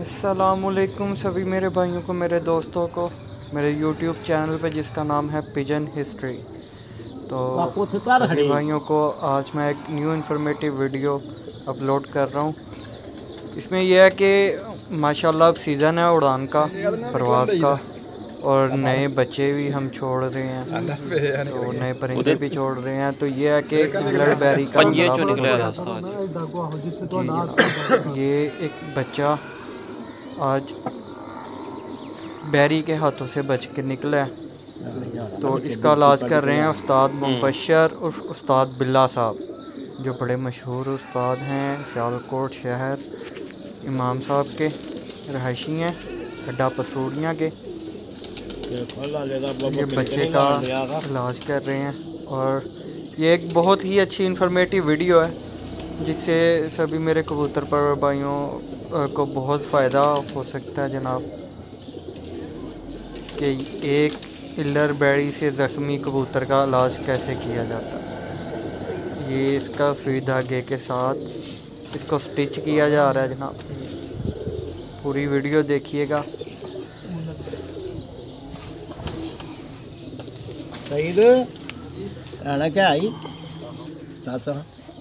السلام علیکم سبھی میرے بھائیوں کو میرے دوستوں کو میرے یوٹیوب چینل پہ جس کا نام ہے پجن ہسٹری تو سبھی بھائیوں کو آج میں ایک نیو انفارمیٹیو ویڈیو اپلوڈ کر رہا ہوں۔ اس میں یہ ہے کہ ماشاءاللہ اب سیزن ہے اڑان کا پرواز کا اور نئے بچے بھی ہم چھوڑ رہے ہیں۔ تو نئے پرندے بھی چھوڑ رہے ہیں۔ تو یہ ہے کہ انگلڑ بیری کا جی یہ ایک بچہ آج بیری کے ہاتھوں سے بچ کے نکلا ہے۔ تو اس کا علاج کر رہے ہیں استاد مبشر اور استاد بلا صاحب، جو بڑے مشہور استاد ہیں۔ سیالکوٹ شہر امام صاحب کے رہائشی ہیں اڈا پسروڑیاں کے۔ یہ بچے کا علاج کر رہے ہیں۔ اور یہ ایک بہت ہی اچھی انفارمیٹیو ویڈیو ہے، جس سے سبھی میرے کبوتر پر بھائیوں کو بہت فائدہ ہو سکتا ہے جناب، کہ ایک الر بیڑی سے زخمی کبوتر کا علاج کیسے کیا جاتا؟ ہے یہ اس کا سوئی دھاگے کے ساتھ اس کو سٹچ کیا جا رہا ہے جناب۔ پوری ویڈیو دیکھیے گا۔ صحیح کیا آئی؟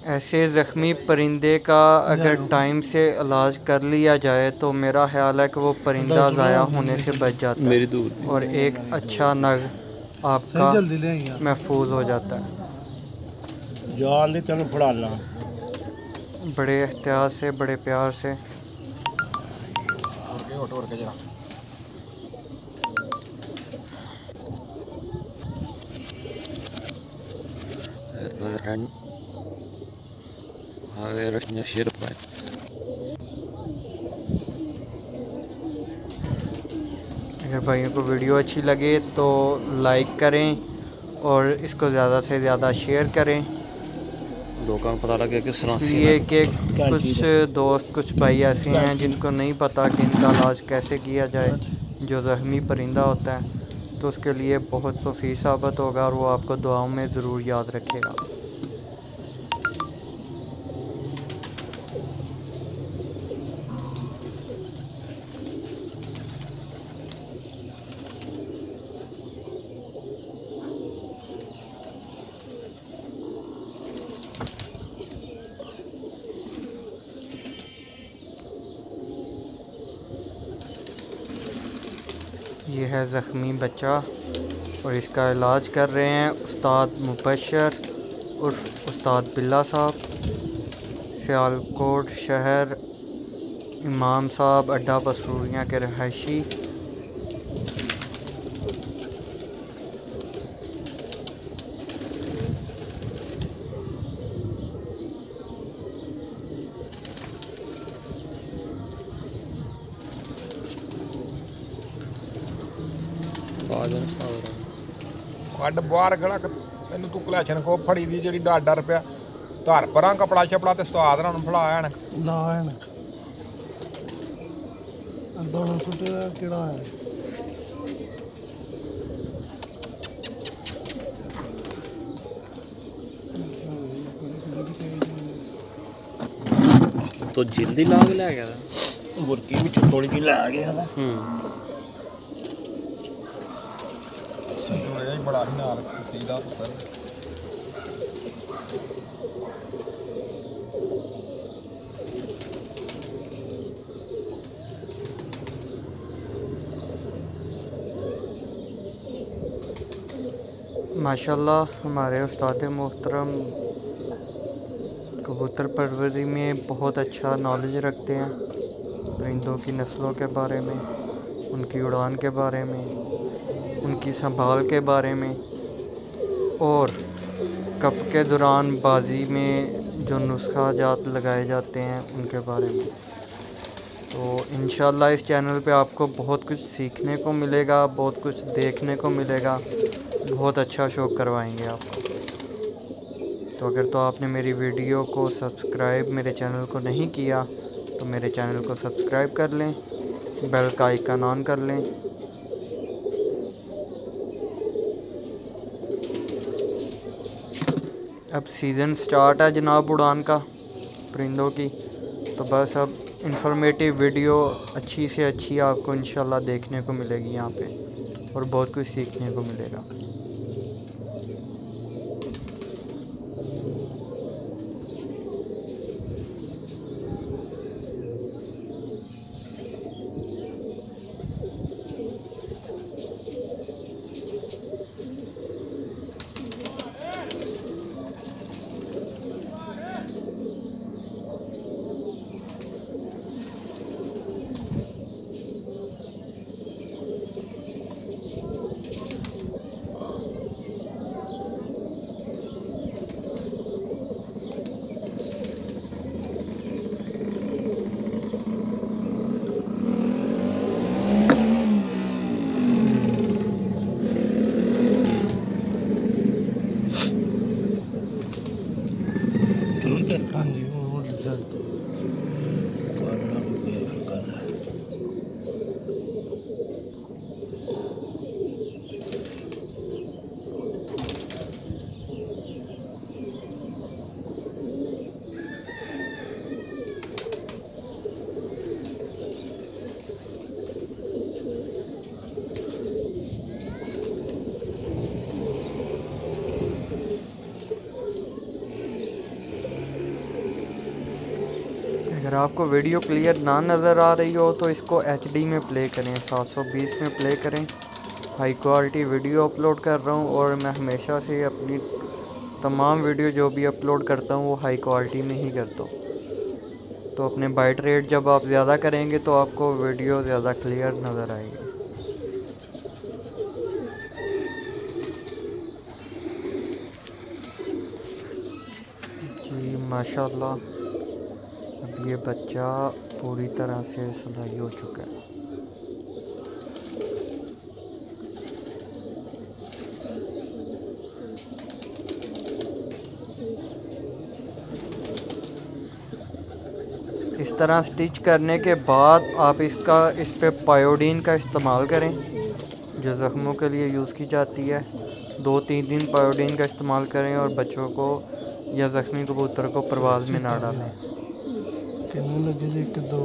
ایسے زخمی پرندے کا اگر ٹائم سے علاج کر لیا جائے تو میرا خیال ہے کہ وہ پرندہ ضائع ہونے سے بچ جاتا ہے اور ایک اچھا نگ آپ کا محفوظ ہو جاتا ہے۔ بڑے احتیاط سے بڑے پیار سے۔ اگر بھائیوں کو ویڈیو اچھی لگے تو لائک کریں اور اس کو زیادہ سے زیادہ شیئر کریں اس لیے کہ کچھ دوست کچھ بھائی ایسے ہیں جن کو نہیں پتہ کہ ان کا علاج کیسے کیا جائے جو زخمی پرندہ ہوتا ہے تو اس کے لیے بہت مفید ثابت ہوگا اور وہ آپ کو دعاؤں میں ضرور یاد رکھے گا یہ ہے زخمی بچہ اور اس کا علاج کر رہے ہیں استاد مبشر اور استاد بلا صاحب، سیالکوٹ شہر امام صاحب اڈا پسروریاں کے رہائشی۔ ਬਾਜਨ ਸਾਰ ਕੱਢ ਬਾਹਰ ਖੜਾ ਤੈਨੂੰ ਤੂੰ ਕਲੈਸ਼ਨ ਕੋ ਫੜੀ ਦੀ ਜਿਹੜੀ ਡਾਡਾ ਰਪਿਆ ਧਰ ਪਰਾਂ ਕਪੜਾ ਛਪੜਾ ਤੇ ਉਸਤਾਦ ਨਾਲ ਫੜਾ ਆਣ ਨਾ ਆਣ ਅੰਦਰੋਂ ਸੁਟੇ ਕਿਹੜਾ ਆਇਆ تو جلدی لاگ لے گیا تھا برکی بھی چھوڑی کی لا گیا تھا ہوں ماشاء اللہ da ماشاءاللہ، ہمارے استاد محترم کبوتر پروری میں بہت اچھا نالج رکھتے ہیں، پرندوں کی نسلوں کے بارے میں، ان کی اڑان کے بارے میں۔ ان کی سنبھال کے بارے میں، اور کپ کے دوران بازی میں جو نسخہ جات لگائے جاتے ہیں ان کے بارے میں۔ تو انشاءاللہ اس چینل پہ آپ کو بہت کچھ سیکھنے کو ملے گا، بہت کچھ دیکھنے کو ملے گا۔ بہت اچھا شو کروائیں گے آپ۔ کو تو اگر تو آپ نے میری ویڈیو کو سبسکرائب میرے چینل کو نہیں کیا، تو میرے چینل کو سبسکرائب کر لیں، بیل کا آئیکن آن کر لیں۔ اب سیزن سٹارٹ ہے جناب اڑان کا پرندوں کی، تو بس اب انفارمیٹیو ویڈیو اچھی سے اچھی آپ کو انشاءاللہ دیکھنے کو ملے گی یہاں پہ اور بہت کچھ سیکھنے کو ملے گا۔ آپ کو ویڈیو کلیئر نہ نظر آ رہی ہو تو اس کو ایچ ڈی میں پلے کریں، سات سو بیس میں پلے کریں۔ ہائی کوالٹی ویڈیو اپلوڈ کر رہا ہوں اور میں ہمیشہ سے اپنی تمام ویڈیو جو بھی اپلوڈ کرتا ہوں وہ ہائی کوالٹی میں ہی کرتا ہوں۔ تو اپنے بائٹ ریٹ جب آپ زیادہ کریں گے تو آپ کو ویڈیو زیادہ کلیئر نظر آئے گی۔ جی ماشاء اللہ اب یہ بچہ پوری طرح سے صلاحی ہو چکا ہے۔ اس طرح سٹچ کرنے کے بعد آپ اس کا، اس پہ پایوڈین کا استعمال کریں۔ جو زخموں کے لیے یوز کی جاتی ہے۔ دو تین دن پایوڈین کا استعمال کریں اور بچوں کو یا زخمی کبوتر کو پرواز میں نہ ڈالیں۔ ਕਿੰਨੇ ਲੱਗੇ ਜੀ ਇੱਕ ਦੋ